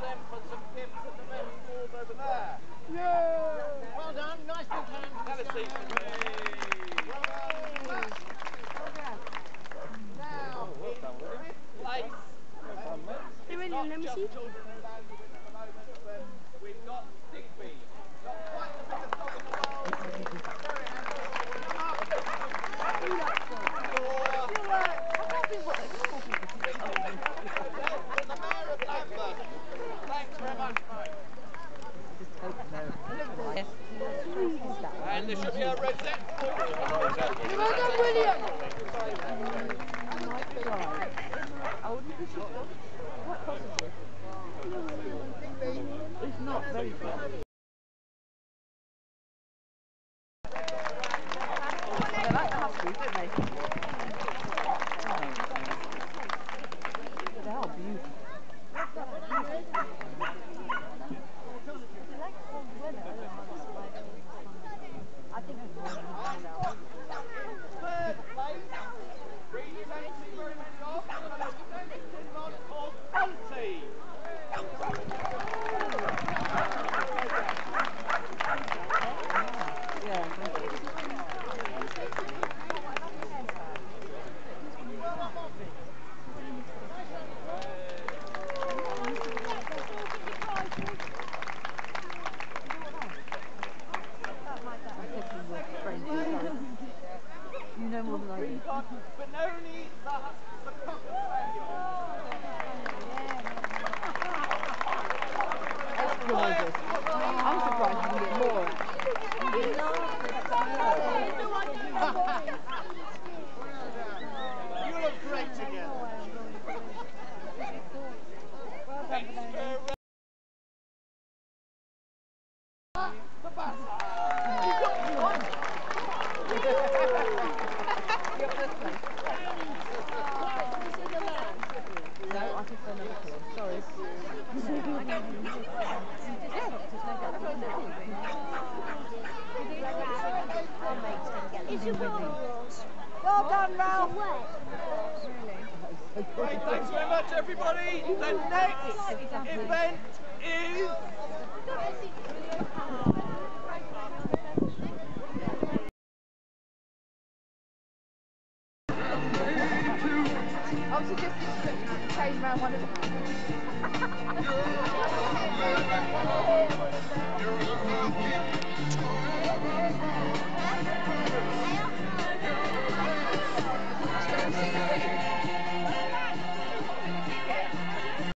them for some gifts at the men's ward over there. Well done, nice big hand. Have a seat. Well done, Will. Fifth place. They're in, let me see. There should be a for you. Well done, William. It's not very good. Than I do. We've Benoni the, the Well done, Ralph. Thanks very much, everybody. The next event is Is it just change my one